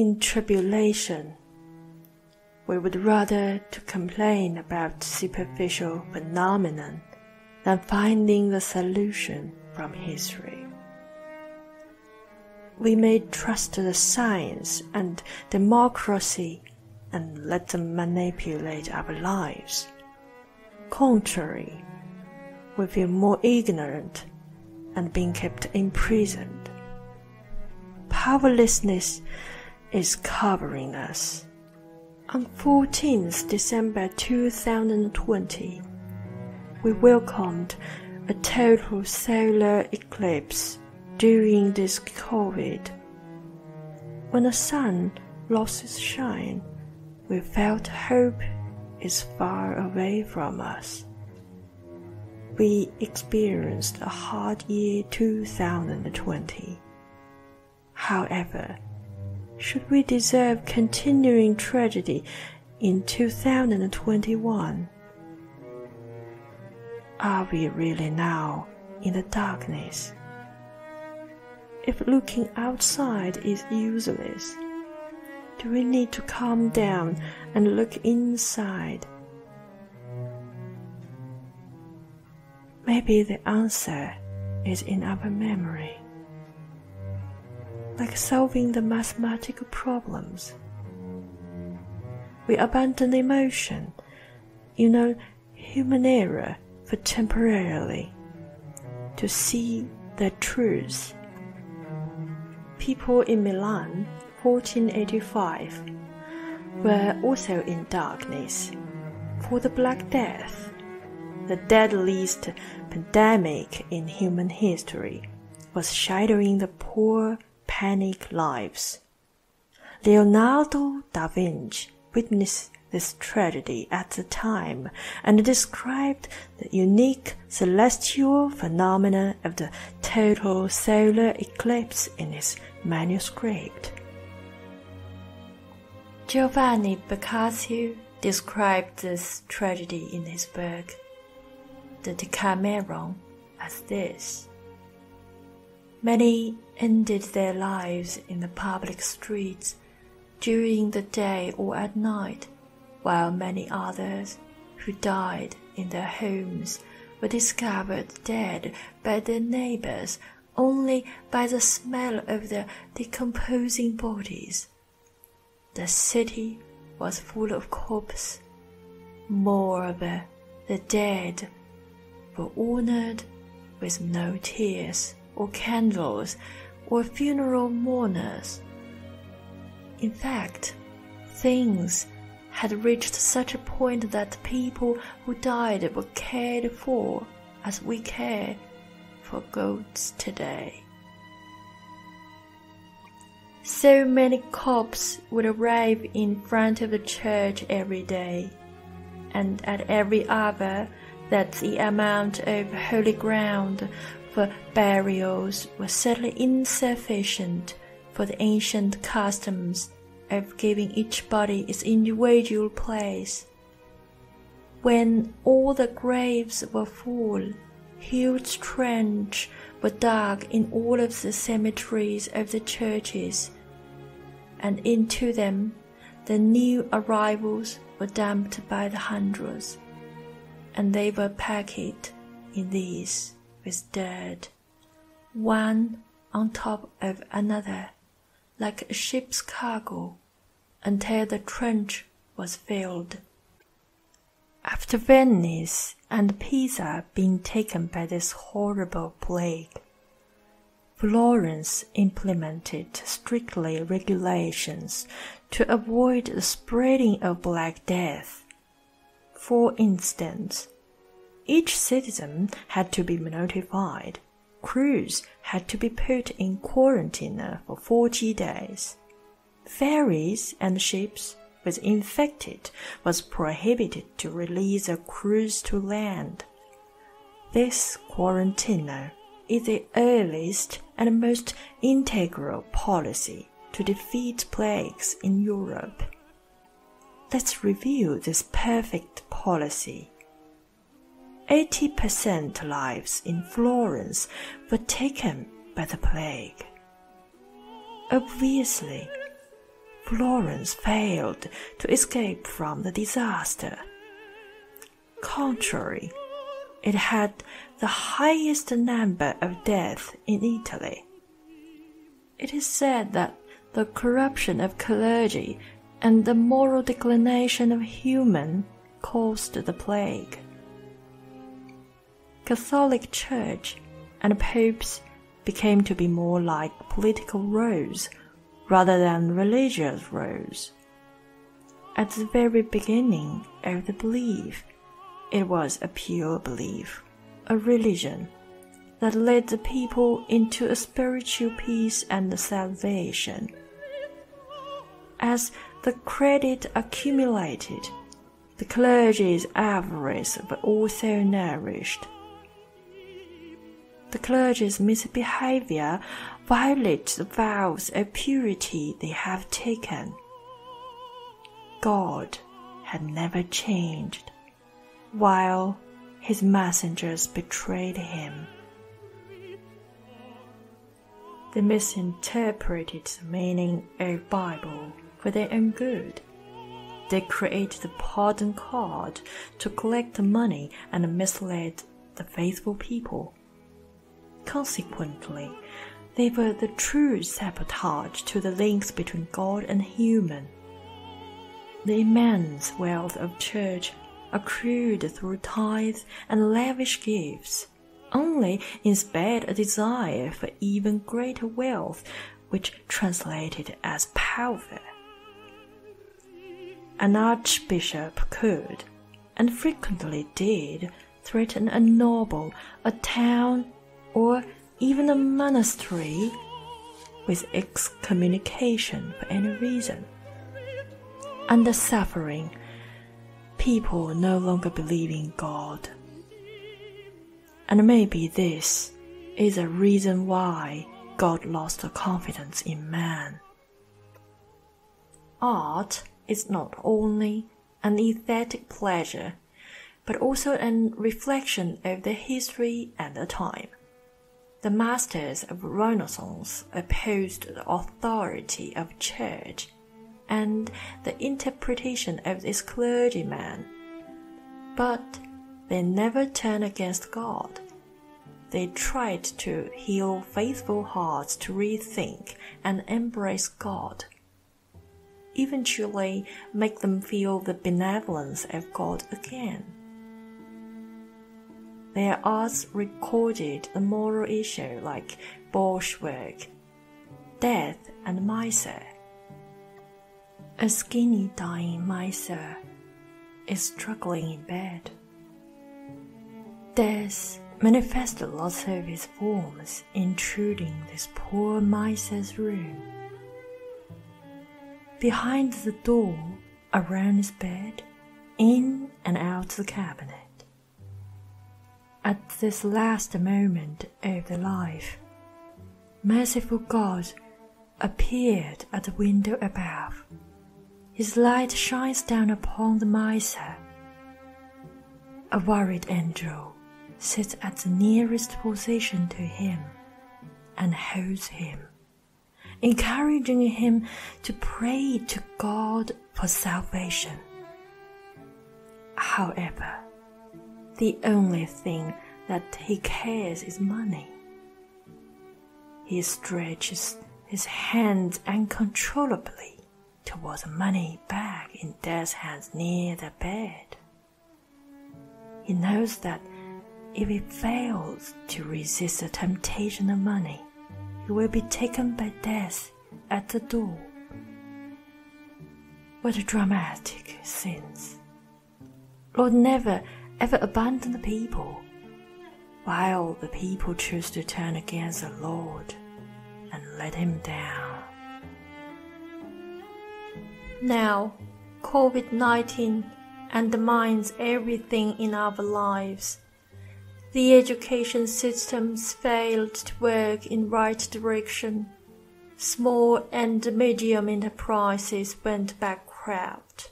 in tribulation. We would rather to complain about superficial phenomenon than finding the solution from history. We may trust to the science and democracy and let them manipulate our lives. Contrary, we feel more ignorant and being kept imprisoned. Powerlessness is covering us. On 14th December 2020, we welcomed a total solar eclipse during this COVID. When the sun lost its shine, we felt hope is far away from us. We experienced a hard year 2020. However, should we deserve continuing tragedy in 2021? Are we really now in the darkness? If looking outside is useless, do we need to calm down and look inside? Maybe the answer is in our memory like solving the mathematical problems. We abandon emotion, you know, human error for temporarily, to see the truth. People in Milan, 1485, were also in darkness for the Black Death, the deadliest pandemic in human history, was shadowing the poor panic lives. Leonardo da Vinci witnessed this tragedy at the time and described the unique celestial phenomena of the total solar eclipse in his manuscript. Giovanni Boccaccio described this tragedy in his book, The Decameron, as this. Many ended their lives in the public streets during the day or at night, while many others who died in their homes were discovered dead by their neighbors only by the smell of their decomposing bodies. The city was full of corpses. Moreover, the dead were honored with no tears or candles or funeral mourners. In fact, things had reached such a point that people who died were cared for as we care for goats today. So many cops would arrive in front of the church every day, and at every hour that the amount of holy ground for burials were certainly insufficient for the ancient customs of giving each body its individual place. When all the graves were full, huge trenches were dug in all of the cemeteries of the churches, and into them the new arrivals were dumped by the hundreds, and they were packed in these with dirt, one on top of another, like a ship's cargo, until the trench was filled. After Venice and Pisa being taken by this horrible plague, Florence implemented strictly regulations to avoid the spreading of Black Death. For instance, each citizen had to be notified. Crews had to be put in quarantine for 40 days. Ferries and ships with infected was prohibited to release a crews to land. This quarantine is the earliest and most integral policy to defeat plagues in Europe. Let's review this perfect policy 80% lives in Florence were taken by the plague. Obviously, Florence failed to escape from the disaster. Contrary, it had the highest number of deaths in Italy. It is said that the corruption of clergy and the moral declination of human caused the plague. Catholic Church and popes became to be more like political roles rather than religious roles. At the very beginning of the belief, it was a pure belief, a religion that led the people into a spiritual peace and salvation. As the credit accumulated, the clergy's avarice was also nourished. The clergy's misbehavior violates the vows of purity they have taken. God had never changed, while his messengers betrayed him. They misinterpreted the meaning of Bible for their own good. They created the pardon card to collect the money and misled the faithful people. Consequently, they were the true sabotage to the links between God and human. The immense wealth of church accrued through tithes and lavish gifts only inspired a desire for even greater wealth, which translated as power. An archbishop could, and frequently did, threaten a noble, a town, or even a monastery with excommunication for any reason. Under suffering, people no longer believe in God. And maybe this is a reason why God lost confidence in man. Art is not only an aesthetic pleasure, but also a reflection of the history and the time. The masters of Renaissance opposed the authority of church and the interpretation of this clergyman. But they never turned against God. They tried to heal faithful hearts to rethink and embrace God. Eventually, make them feel the benevolence of God again. Their arts recorded a moral issue like Bolshevik, death, and miser. A skinny dying miser is struggling in bed. Death manifested lots of its forms, intruding this poor miser's room. Behind the door, around his bed, in and out the cabinet. At this last moment of the life, merciful God appeared at the window above. His light shines down upon the miser. A worried angel sits at the nearest position to him and holds him, encouraging him to pray to God for salvation. However, the only thing that he cares is money. He stretches his hands uncontrollably towards a money bag in Death's hands near the bed. He knows that if he fails to resist the temptation of money, he will be taken by death at the door. What a dramatic scenes! Lord never ever abandon the people, while the people choose to turn against the Lord and let him down. Now, COVID 19 undermines everything in our lives the education systems failed to work in right direction. Small and medium enterprises went bankrupt.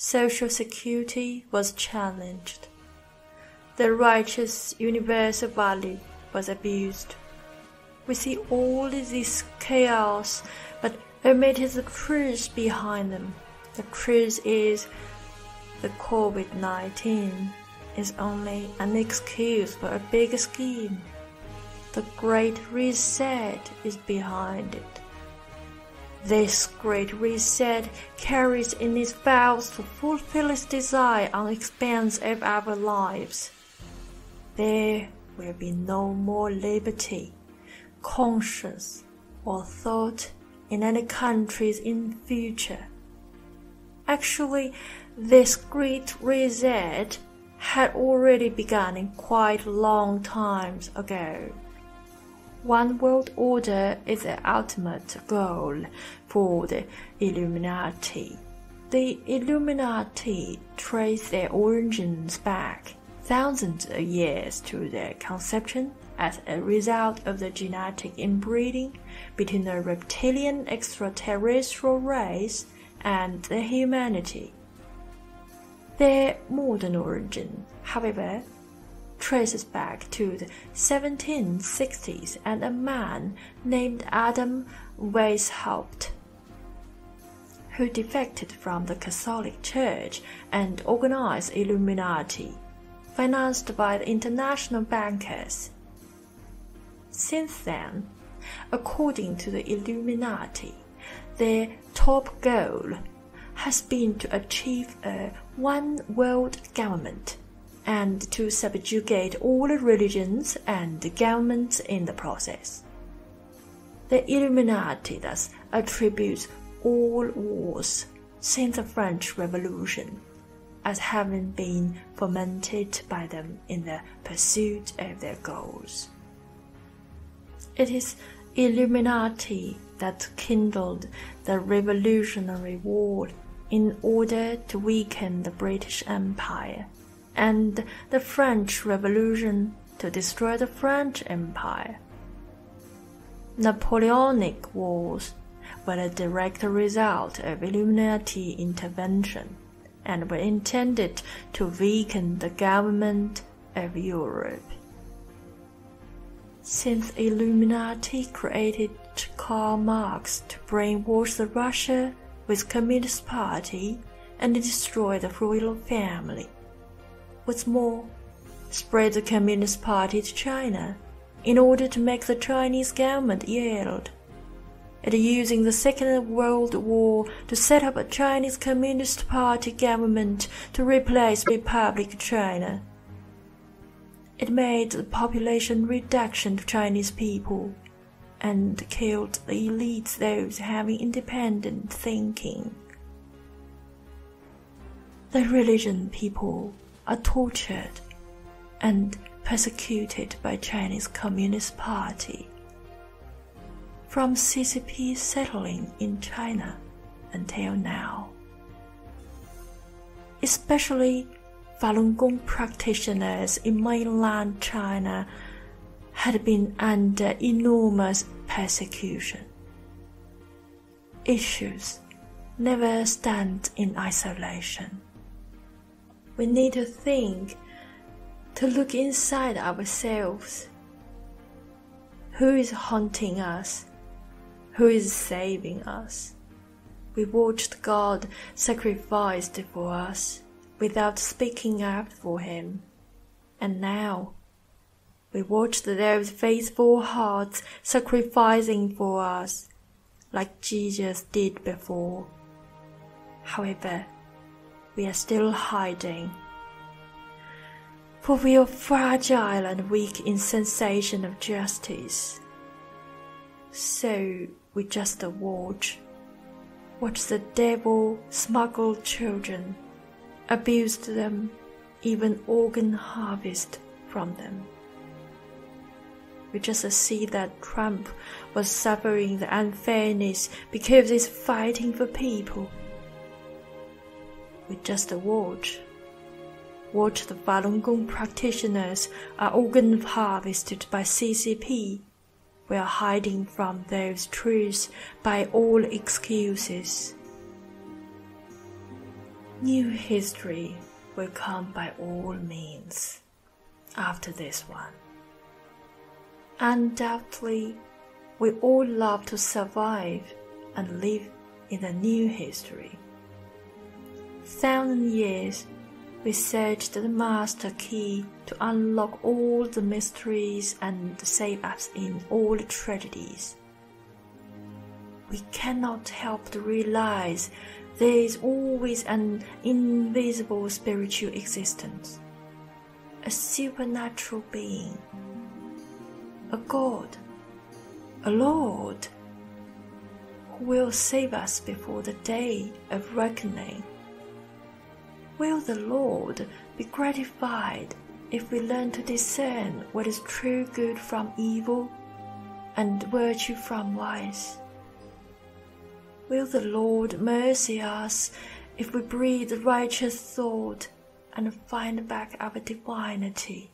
Social security was challenged. The righteous universal value was abused. We see all this chaos, but omitted the truth behind them. The truth is the COVID 19 is only an excuse for a big scheme. The Great Reset is behind it. This Great Reset carries in its vows to fulfill its desire on the expense of our lives. There will be no more liberty, conscience, or thought in any countries in future. Actually, this great reset had already begun in quite long times ago. One world order is the ultimate goal for the Illuminati. The Illuminati trace their origins back thousands of years to their conception as a result of the genetic inbreeding between the reptilian extraterrestrial race and the humanity. Their modern origin, however, traces back to the 1760s and a man named Adam Weishaupt, who defected from the Catholic Church and organized Illuminati, financed by the international bankers. Since then, according to the Illuminati, their top goal has been to achieve a one world government and to subjugate all religions and governments in the process. The Illuminati thus attributes all wars since the French Revolution as having been fomented by them in the pursuit of their goals. It is Illuminati that kindled the Revolutionary War in order to weaken the British Empire and the French Revolution to destroy the French Empire. Napoleonic Wars were a direct result of Illuminati intervention and were intended to weaken the government of Europe. Since Illuminati created Karl Marx to brainwash the Russia with Communist Party and destroy the royal family, What's more, spread the Communist Party to China in order to make the Chinese government yield. It using the Second World War to set up a Chinese Communist Party government to replace Republic China. It made the population reduction of Chinese people and killed the elites, those having independent thinking. The religion people are tortured and persecuted by Chinese Communist Party. From CCP settling in China until now. Especially Falun Gong practitioners in mainland China had been under enormous persecution. Issues never stand in isolation we need to think, to look inside ourselves. Who is haunting us? Who is saving us? We watched God sacrificed for us without speaking up for Him. And now we watch those faithful hearts sacrificing for us like Jesus did before. However, we are still hiding. For we are fragile and weak in sensation of justice. So we just watch, watch the devil smuggle children, abuse them, even organ harvest from them. We just see that Trump was suffering the unfairness because he's fighting for people with just watch. Watch the Falun Gong practitioners are organ harvested by CCP. We are hiding from those truths by all excuses. New history will come by all means after this one. Undoubtedly, we all love to survive and live in a new history. Thousand years we searched the master key to unlock all the mysteries and save us in all the tragedies. We cannot help to realize there is always an invisible spiritual existence, a supernatural being, a God, a Lord who will save us before the day of reckoning. Will the Lord be gratified if we learn to discern what is true good from evil and virtue from vice? Will the Lord mercy us if we breathe righteous thought and find back our divinity?